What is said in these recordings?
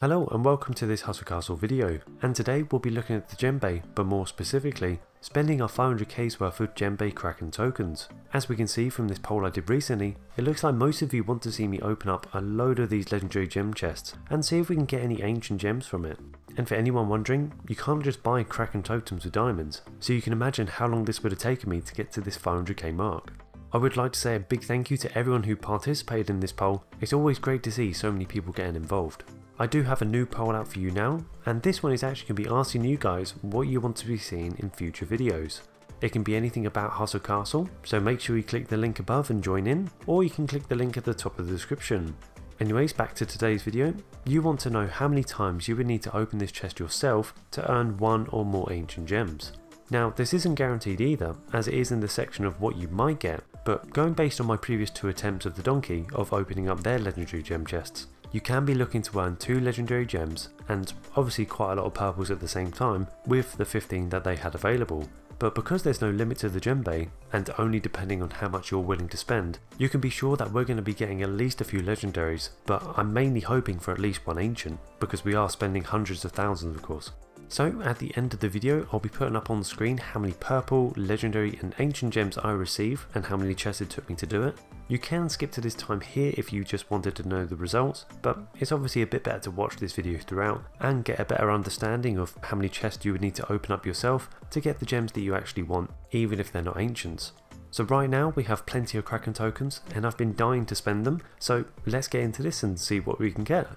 Hello and welcome to this Hustle Castle video, and today we'll be looking at the Gembay, but more specifically, spending our 500k's worth of Gembay Kraken tokens. As we can see from this poll I did recently, it looks like most of you want to see me open up a load of these legendary gem chests and see if we can get any ancient gems from it. And for anyone wondering, you can't just buy Kraken tokens with diamonds, so you can imagine how long this would have taken me to get to this 500k mark. I would like to say a big thank you to everyone who participated in this poll, it's always great to see so many people getting involved. I do have a new poll out for you now, and this one is actually going to be asking you guys what you want to be seeing in future videos. It can be anything about Hustle Castle, so make sure you click the link above and join in, or you can click the link at the top of the description. Anyways, back to today's video. You want to know how many times you would need to open this chest yourself to earn one or more ancient gems. Now, this isn't guaranteed either, as it is in the section of what you might get, but going based on my previous two attempts of the donkey of opening up their legendary gem chests, you can be looking to earn 2 legendary gems and obviously quite a lot of purples at the same time with the 15 that they had available. But because there's no limit to the gem bay, and only depending on how much you're willing to spend, you can be sure that we're going to be getting at least a few legendaries, but I'm mainly hoping for at least one ancient, because we are spending hundreds of thousands of course. So at the end of the video I'll be putting up on the screen how many purple, legendary and ancient gems I receive and how many chests it took me to do it. You can skip to this time here if you just wanted to know the results, but it's obviously a bit better to watch this video throughout and get a better understanding of how many chests you would need to open up yourself to get the gems that you actually want, even if they're not ancients. So right now we have plenty of Kraken tokens and I've been dying to spend them, so let's get into this and see what we can get.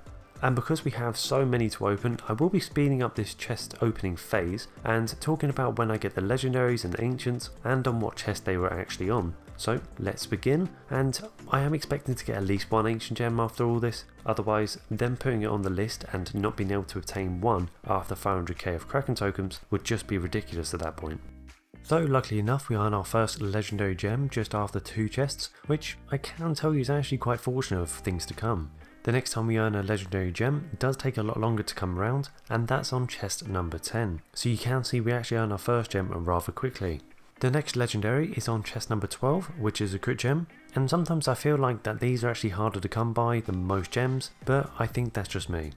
And because we have so many to open, I will be speeding up this chest opening phase and talking about when I get the legendaries and ancients and on what chest they were actually on. So let's begin and I am expecting to get at least one ancient gem after all this, otherwise them putting it on the list and not being able to obtain one after 500k of Kraken tokens would just be ridiculous at that point. So luckily enough we earn our first legendary gem just after two chests, which I can tell you is actually quite fortunate of things to come. The next time we earn a legendary gem does take a lot longer to come around and that's on chest number 10. So you can see we actually earn our first gem rather quickly. The next legendary is on chest number 12 which is a crit gem and sometimes I feel like that these are actually harder to come by than most gems but I think that's just me.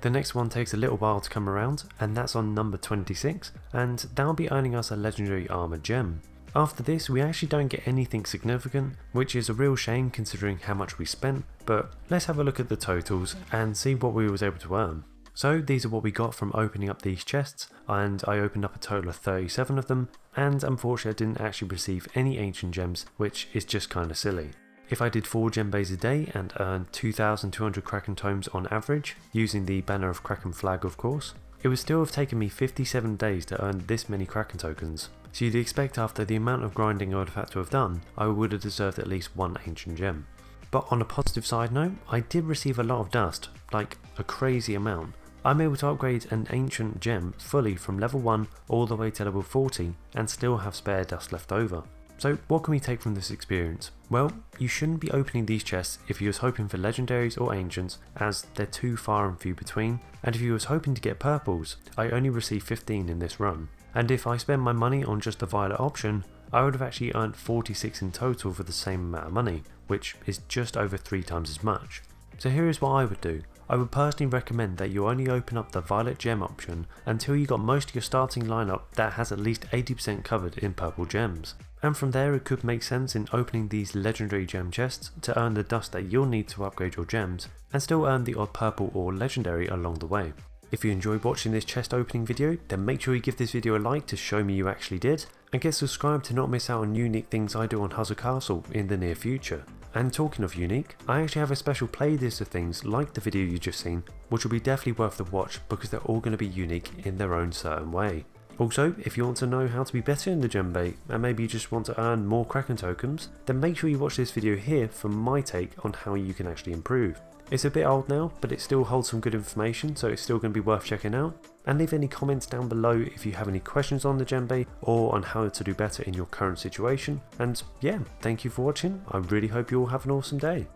The next one takes a little while to come around and that's on number 26 and that'll be earning us a legendary armor gem. After this we actually don't get anything significant, which is a real shame considering how much we spent, but let's have a look at the totals and see what we was able to earn. So these are what we got from opening up these chests, and I opened up a total of 37 of them, and unfortunately I didn't actually receive any ancient gems, which is just kinda silly. If I did 4 gem bays a day and earned 2200 Kraken tokens on average, using the banner of Kraken flag of course, it would still have taken me 57 days to earn this many Kraken tokens, so you'd expect after the amount of grinding I would have had to have done, I would have deserved at least one ancient gem. But on a positive side note, I did receive a lot of dust, like a crazy amount. I'm able to upgrade an ancient gem fully from level 1 all the way to level 40 and still have spare dust left over. So what can we take from this experience? Well, you shouldn't be opening these chests if you was hoping for legendaries or ancients as they're too far and few between, and if you was hoping to get purples, I only received 15 in this run. And if I spent my money on just the violet option, I would have actually earned 46 in total for the same amount of money, which is just over 3 times as much. So here is what I would do. I would personally recommend that you only open up the violet gem option until you got most of your starting lineup that has at least 80% covered in purple gems. And from there it could make sense in opening these legendary gem chests to earn the dust that you'll need to upgrade your gems and still earn the odd purple or legendary along the way. If you enjoyed watching this chest opening video, then make sure you give this video a like to show me you actually did, and get subscribed to not miss out on unique things I do on Hustle Castle in the near future. And talking of unique, I actually have a special playlist of things like the video you just seen, which will be definitely worth the watch because they're all going to be unique in their own certain way. Also, if you want to know how to be better in the Gembay, and maybe you just want to earn more Kraken tokens, then make sure you watch this video here for my take on how you can actually improve. It's a bit old now, but it still holds some good information, so it's still going to be worth checking out. And leave any comments down below if you have any questions on the Gembay or on how to do better in your current situation. And yeah, thank you for watching. I really hope you all have an awesome day.